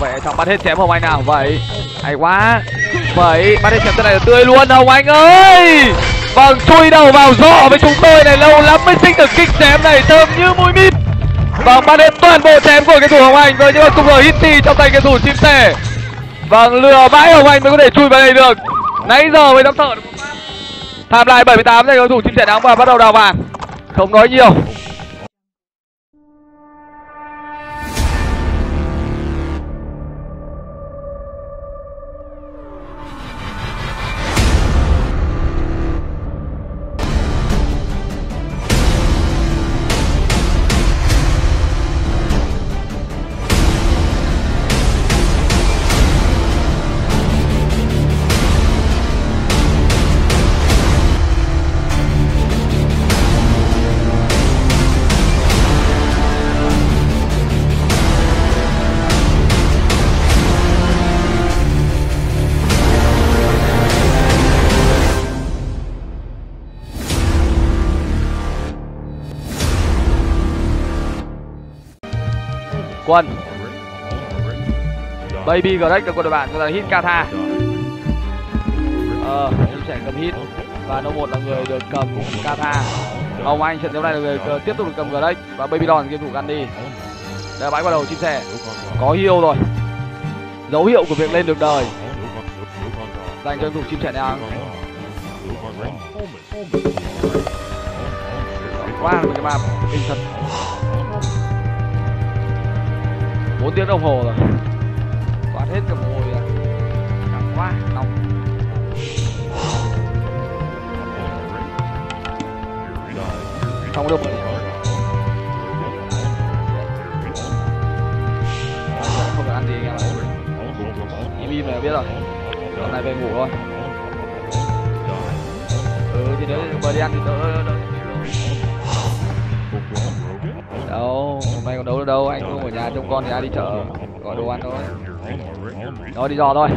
vậy trong bắt hết chém hồng anh nào? Vậy, hay quá. Vậy bắt hết chém thế này là tươi luôn hồng anh ơi? Vâng chui đầu vào rõ với chúng tôi này, lâu lắm mới sinh được kích chém này, thơm như mũi mít. Vâng bắt hết toàn bộ chém của cái thủ hồng anh? Với những con cung r hitty trong tay cái thủ chim sẻ. Vâng lừa bãi hồng anh mới có thể chui vào đây được. Nãy giờ mới đóng sợ được tham lại 78 giây cầu thủ chim sẻ đóng và bắt đầu đào vàng. Không nói nhiều. Quân. Baby grex được quân đội bạn là hit katha. Ờ em sẽ cầm hit. Và no một là người được cầm katha. Ông anh trận đấu này là người ờ, tiếp tục được cầm grex và baby don game thủ gandhi. Đây là bãi bắt đầu chia sẻ. Có hiêu rồi. Dấu hiệu của việc lên được đời. Dành cho thủ chim sẻ này quá là một cái map kinh thật bốn tiếng đồng hồ rồi. Toát hết cả mồ hôi rồi. Nóng quá, nóng. Không được rồi. Không cần ăn gì anh em im im biết rồi. Hôm nay về ngủ thôi. Ừ thì đấy, mà đi ăn thì đỡ đỡ. Đâu đâu anh không ở nhà trông con thì ai đi chợ gọi đồ ăn thôi. rồi đi dò thôi.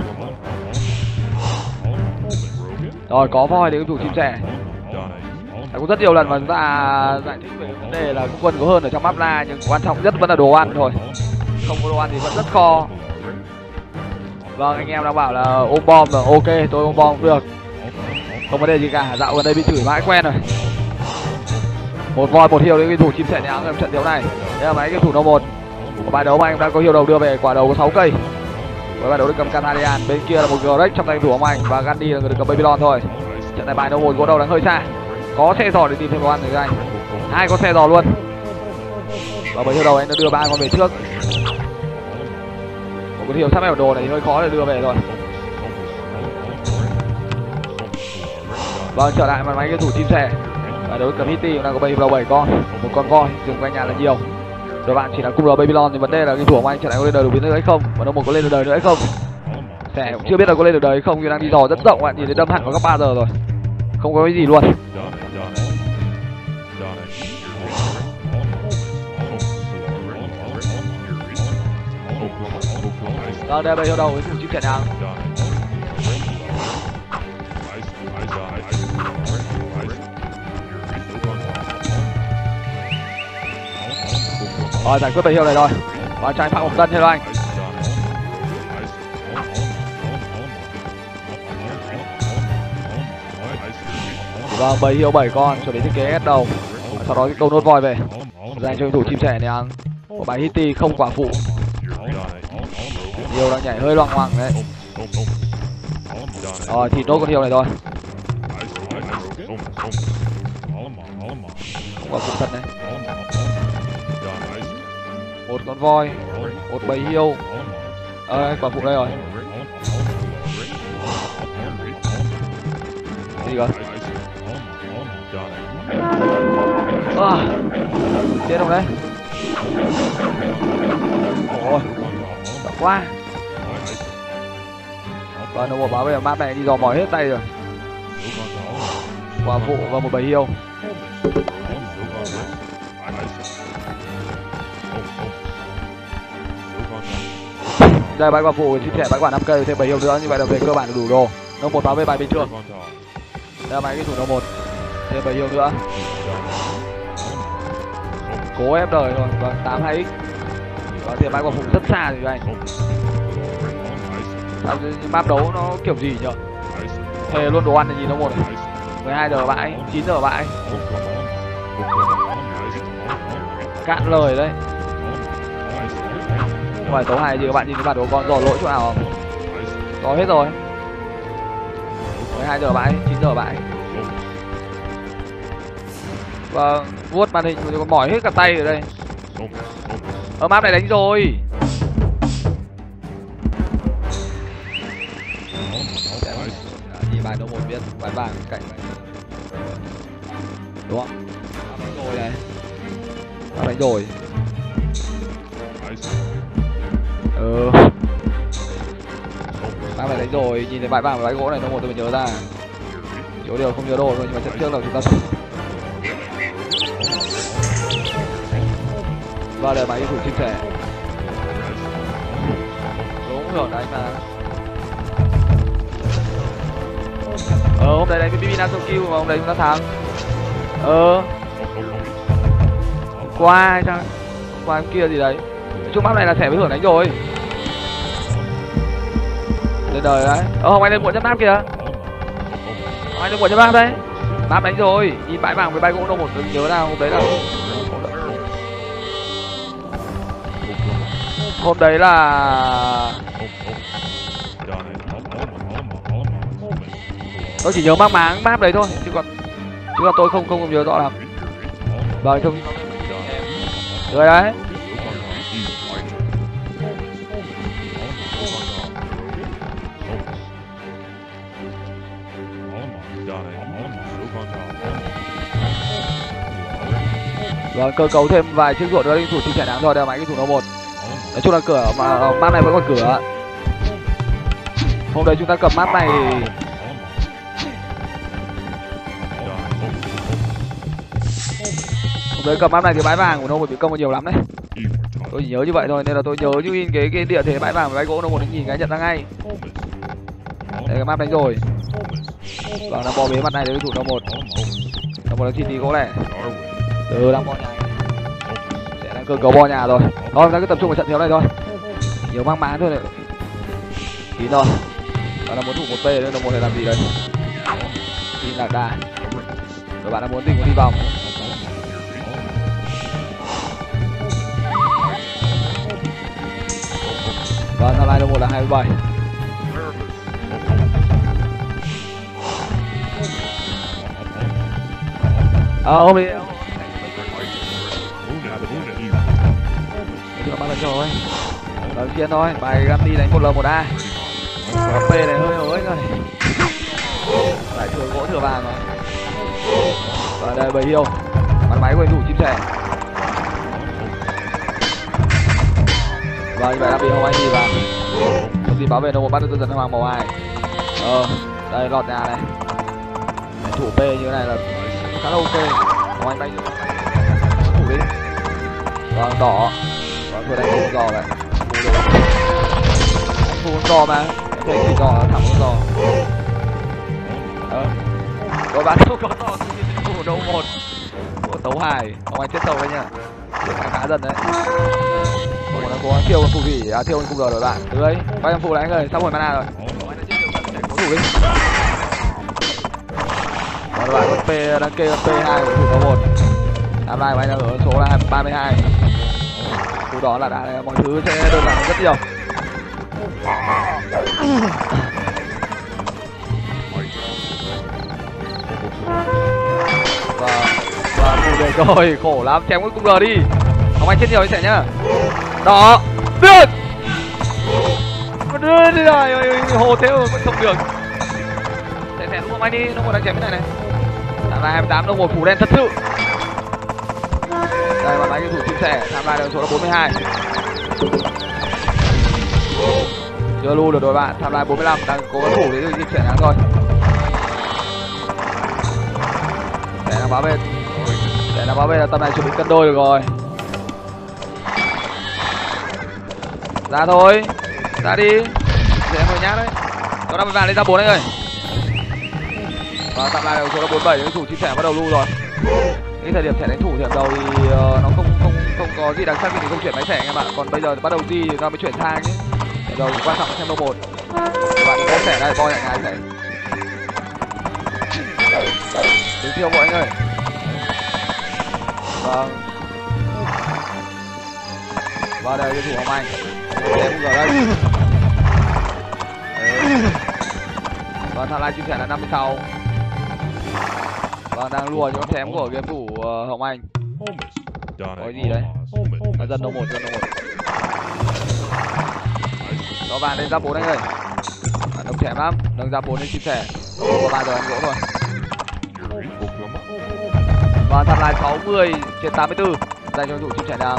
Rồi có voi để chủ chim sẻ. Đã có rất nhiều lần mà chúng ta giải thích về vấn đề là quân có hơn ở trong map la nhưng quan trọng nhất vẫn là đồ ăn thôi. Không có đồ ăn thì vẫn rất kho. Vâng anh em đang bảo là ôm bom rồi. Ok tôi ôm bom cũng được. Không vấn đề gì cả. Dạo gần đây bị chửi mãi quen rồi một voi, một hiệu để thủ chim sẻ nháng trong trận đấu này. Đây là máy game thủ no một. Bài đấu mà anh đã có hiệu đầu đưa về, quả đầu có 6 cây. Với bài đấu được cầm Canadian, bên kia là một Grex trong tay thủ ông anh và Gandhi là người được cầm Babylon thôi. Trận này bài đấu một, gỗ đầu đang hơi xa. Có xe giò để tìm thêm đồ ăn rồi anh. Hai có xe giò luôn. Và bởi hiệu đầu anh đã đưa ba con về trước. Một cái hiệu sắp ở đồ này hơi khó để đưa về rồi. Vâng trở lại mặt máy game thủ chim sẻ và đối với cầm cũng đang có baby đầu bảy con? Một con voi, dừng quanh nhà là nhiều. Rồi bạn chỉ là cung R Babylon thì vấn đề là cái thủ của anh trận này có lên đời được biến hay không? Và nó một có lên được đời nữa hay không? Sẽ cũng chưa biết là có lên được đời hay không, nhưng đang đi dò rất rộng bạn nhìn thấy đâm hẳn vào các ba giờ rồi. Không có cái gì luôn. Vâng đây bây giờ đầu với thủ chim sẻ nào? Rồi giải quyết bầy hiệu này rồi. Và trai phạm một tân hello anh. Vâng bầy hiệu bảy con chuẩn bị thiết kế hết đầu. Sau đó cái câu nốt voi về. Dành cho thủ chim sẻ này ăn. Của bài hitty không quả phụ. Nhiều đang nhảy hơi loằng ngoằng đấy. Rồi thì nốt con hiệu này thôi không quả phụ thật này một con voi một bầy hiêu ơ quả phụ đây rồi. Gì cơ? À, chết không đấy. Ôi sợ quá. Và nó một báo bây giờ map này đi dò mỏi hết tay rồi. Quả phụ và một bầy hiêu đây bãi quả phụ chia sẻ bãi quả năm cây thêm bảy hiệu nữa như vậy là về cơ bản đủ đồ. Nó một báo về bài bình thường. Đây là máy cái thủ nó một thêm bảy hiệu nữa. Cố ép đời rồi vâng tám hai x. Và tiền bãi quả phụ rất xa rồi anh. À, map đấu nó kiểu gì nhở? Thề luôn đồ ăn là nhìn nó một 12 giờ bãi 9 giờ bãi. Cạn lời đấy phải tấu hài gì các bạn nhìn cái bản đồ con rồi, lỗi chỗ nào không? Rồi hết rồi. 12 giờ bãi 9 giờ bãi. Vâng vuốt màn hình còn mỏi hết cả tay ở đây. Ở map này đánh rồi. Nhìn bài đâu một biết bài vàng cạnh này đúng không? Đánh rồi này. Đánh rồi. Đấy rồi, nhìn thấy bãi vàng và bãi gỗ này nó một tôi mới nhớ ra. Chỗ điều không nhớ đồ thôi, nhưng mà trận trước là chúng ta và để máy thủ chim sẻ. Đúng rồi, đấy mà. Ờ hôm đấy đấy với BB Naso Kill mà hôm đấy chúng ta thắng. Ờ. Qua hay sao? Qua kia gì đấy. Chung map này là thẻ với hưởng đánh rồi lên đời đấy. Ờ hồng anh lên muộn cho nam kìa. Hồng anh lên muộn cho nam đấy. Nam đánh rồi. Nhìn bãi vàng với bay gỗ đâu một đừng nhớ nào, hôm đấy là hôm đấy là tôi chỉ nhớ mang máng map đấy thôi, chứ còn chứ còn tôi không không nhớ rõ lắm. Vâng không rồi đấy. Rồi cơ cấu thêm vài chiếc ruộng cho linh thủ chỉ sẻ đáng thôi đeo máy cái thủ nó một. Nói chung là cửa mà ờ, map này vẫn còn cửa hôm đấy chúng ta cầm map này hôm đấy cầm map này thì bãi vàng của nó bị công có nhiều lắm đấy. Tôi chỉ nhớ như vậy thôi, nên là tôi nhớ như in cái cái địa thế bãi vàng và bãi gỗ nó một nhìn cái nhận ra ngay. Đây cái map đánh rồi. Vâng, và nó bò bế mặt này để thủ nó một. Nó một nó chỉ đi gỗ này ừ đang bo nhà. Sẽ đang cơ cấu bo nhà rồi. Thôi ta cứ tập trung vào trận thiếu này thôi. Nhiều mang máng thôi này. Kín rồi bạn là muốn thủ một p nữa nó muốn để làm gì đấy tin lạc đà rồi, bạn đã muốn tìm muốn đi vòng. Vâng tham lai đồng một là hai mươi bảy. Ờ hôm nay rồi. Vâng, Đầu tiên thôi bài găm đi đánh một l một a. P này hơi hối rồi. Lại thừa gỗ thừa vàng rồi. Và đây bầy hiêu bắn máy của thủ chim sẻ. Vâng vậy là bị không anh gì vào. Thông tin báo về đâu một bắt được dần hoàng màu hai. Ờ đây, lọt nhà này. Thủ p như thế này là khá là ok. Hồng anh bay thủ đi vâng đỏ vừa đánh thủ giò vậy thủ giò mà. Thấy chỉ giò thẳng con giò. Ờ rồi bạn không có giò thủ đâu một. Của tấu hải không anh chết tàu đấy nhá. Khá khá dần đấy. Một là cố gắng con phù vị. À thiêu cung giờ rồi bạn tưới quay em phụ lại anh ơi? Xong rồi mana rồi. Cố thủ đi. Còn bạn con p, đang kê con p hai của thủ có một. Làm lại của anh ở số là ba mươi hai. thủ đó là đã mọi thứ sẽ đơn giản rất nhiều. Và và được rồi khổ lắm, chém cái cung r đi. Không anh chết nhiều anh sẽ nhá. Đó, được. Đưa đi rồi hồ thế mà vẫn không được. Sẽ sẽ đúng không anh đi, nó còn đang chém cái này này. Là hai mươi 28 đồng một phủ đen thật sự. Đây, bạn máy cái thủ sẻ tham lai được số là 42 chưa lưu được đội bạn tham lai 45 đang cố gắng thủ để được chim sẻ đáng rồi để nó báo bên để nó báo bên là tầm này chuẩn bị cân đôi được rồi. Ra thôi. Ra đi. Để em nhát đấy. Có năm vàng lên ra bốn anh ơi. Và tạm lại là số là bốn bảy thủ chia sẻ bắt đầu lưu rồi. Cái thời điểm thẻ đánh thủ thì đầu thì uh, nó không không không có gì đặc sắc vì mình không chuyển máy thẻ anh em ạ còn bây giờ bắt đầu di thì nó mới chuyển sang nhé. Rồi đầu quan trọng xem đâu một bạn có sẻ đây bo lại nhàng sẻ đứng thiêu mọi anh ơi vâng. Vào đây cái thủ hồng anh. Em ở đây. Và vâng, thằng lai chia sẻ là 56 và vâng, đang lùa những thém của game thủ ờ, hồng anh. Có gì đấy? là dân đâu một dân đâu một. Đó bạn lên ra bốn anh ơi. Bạn độc chém lắm. Đừng ra bốn lên chia sẻ. Có ba giờ anh gỗ thôi và thằng lai 60 trên 84 dành cho thủ chim sẻ đang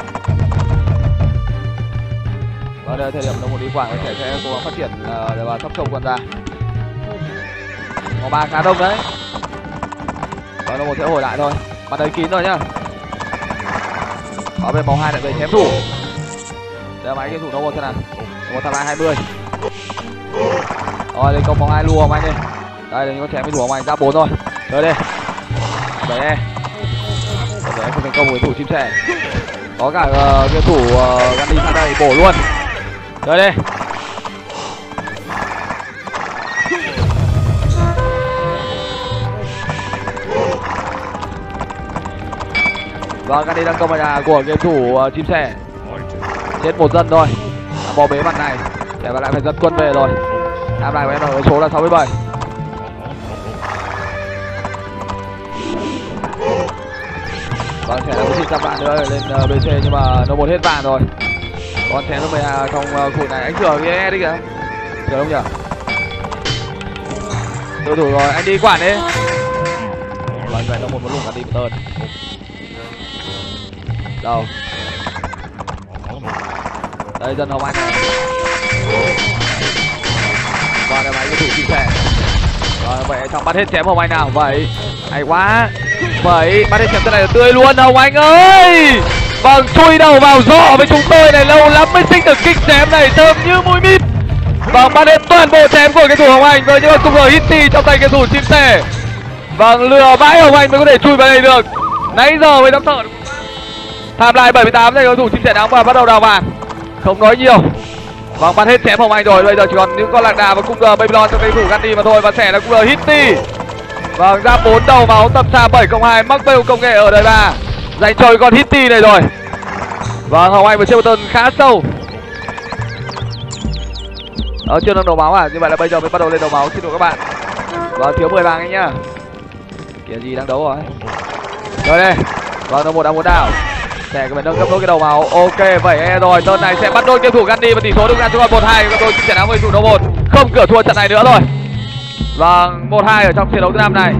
và đây thời điểm đồng một đi quảng có thể sẽ cố gắng phát triển ờ, để vào thấp sâu quân ra. Có ba khá đông đấy. Và đồng một sẽ hồi lại thôi. Bắn đầy kín rồi nhá ở bên màu hai lại về chém thủ. Đây là máy game thủ đâu rồi thế nào? Một thằng lai 20 rồi lên công màu hai lùa ông anh đi đây là những con chém với thủ ông anh ra bốn rồi chơi đi. Đấy đây đấy không thành công với thủ chim sẻ. Có cả uh, cái thủ ờ, uh, gắn đi sang đây bổ luôn. Chơi đi. Vâng, Gandhi đang công vào nhà của game thủ uh, ờ, chim sẻ. Chết một dân thôi. Bò bế mặt này. Để mà lại phải dẫn quân về rồi. Nam này của em ở số là 67 Vâng, sẽ là có trăm bạn nữa để lên ờ, uh, BC nhưng mà nó một hết vàng rồi. Còn chén lúc 12 trong uh, khu này. Anh sửa cái e đi kìa. Sửa không nhỉ? Tôi thủ rồi, anh đi quản đi. Vâng, vậy nó một một lúc là đi một tơn. Đâu. Đây dân Hồng Anh. Và đây máy cái thủ chia sẻ rồi vậy trong bắt hết chém Hồng Anh nào? Vậy, hay quá. Vậy, bắt hết chém tên này là tươi luôn Hồng Anh ơi! Vâng, chui đầu vào rọ với chúng tôi này Lâu lắm mới sinh được kích chém này Thơm như mũi mít. Vâng, bắt hết toàn bộ chém của cái thủ Hồng Anh. Với những con cung R Hitty trong tay cái thủ chim sẻ Vâng, lừa bãi Hồng Anh mới có thể chui vào đây được. Nãy giờ mới dám thở được Tham lại 78 đây cầu thủ chim sẻ đóng và bắt đầu đào vàng. Không nói nhiều. Vâng, bắn hết chém Hồng Anh rồi, bây giờ chỉ còn những con lạc đà và cung R Babylon cho cây thủ Gandhi mà thôi. Và sẻ là cung R Hitty Vâng, ra 4 đầu máu tầm xa 7 cộng 2 mắc bêu công nghệ ở đời ba. Dành cho con Hitty này rồi. Vâng, Hồng Anh và Chilton khá sâu. Ở chưa nâng đầu máu à? Như vậy là bây giờ mới bắt đầu lên đầu máu, xin lỗi các bạn. Vâng, thiếu 10 vàng anh nhá. Kìa gì đang đấu rồi? Rồi đây. Vâng, đầu một đang muốn đảo xe các bạn nâng cấp đôi cái đầu màu ok, vậy e rồi. Tên này sẽ bắt đôi game thủ gandhi và tỷ số được ra chúng còn một hai. Các đôi trận áo với thủ đấu một. Không cửa thua trận này nữa rồi. Vâng một hai ở trong trận đấu thứ năm này.